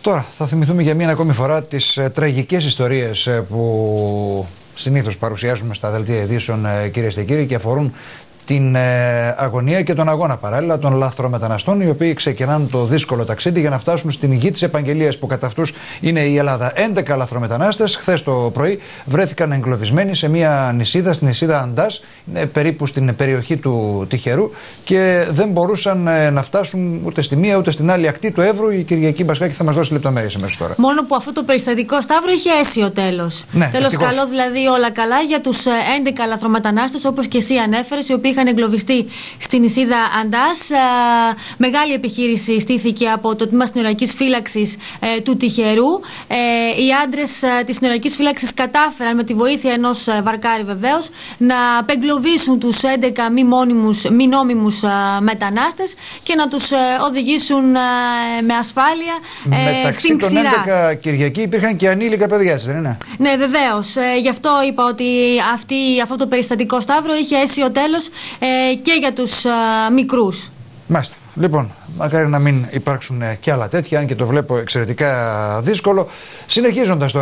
Τώρα θα θυμηθούμε για μία ακόμη φορά τις ε, τραγικές ιστορίες ε, που συνήθως παρουσιάζουμε στα δελτία ειδήσεων ε, κυρίες και κύριοι και αφορούν την ε, αγωνία και τον αγώνα παράλληλα των λαθρομεταναστών, οι οποίοι ξεκινάνε το δύσκολο ταξίδι για να φτάσουν στην γη της επαγγελίας που κατά αυτούς είναι η Ελλάδα. 11 λαθρομετανάστες χθες το πρωί βρέθηκαν εγκλωβισμένοι σε μια νησίδα, στην νησίδα Αντάς, περίπου στην περιοχή του Τυχερού και δεν μπορούσαν ε, να φτάσουν ούτε στη μία ούτε στην άλλη ακτή του Εύρου. Η Κυριακή Μπασκάκη θα μας δώσει λεπτομέρειες αμέσω τώρα. Μόνο που αυτό το περιστατικό Σταύρο είχε αίσιο τέλος. Ναι, τέλος καλό, δηλαδή όλα καλά για τους 11 ε, λαθρομετανάστες, όπως και εσύ ανέφερες, οι οποίοι είχαν εγκλωβιστεί στην νησίδα Αντάς. Μεγάλη επιχείρηση στήθηκε από το τμήμα συνοριακής φύλαξης ε, του Τυχερού. Ε, οι άντρες της συνοριακής φύλαξης κατάφεραν με τη βοήθεια ενός βαρκάρι βεβαίως να απεγκλωβίσουν τους 11 μη, μόνιμους, μη νόμιμους μετανάστες και να τους οδηγήσουν με ασφάλεια Μεταξύ στην των 11 Κυριακή υπήρχαν και ανήλικα παιδιά, έτσι δεν είναι; Ναι, βεβαίως. γι' αυτό είπα ότι αυτή, αυτό το περιστατικό Σταύρο είχε αίσιο τέλος ε, και για τους ε, μικρούς. Μάλιστα. Λοιπόν, μακάρι να μην υπάρξουν και άλλα τέτοια, αν και το βλέπω εξαιρετικά δύσκολο. Συνεχίζοντας τώρα.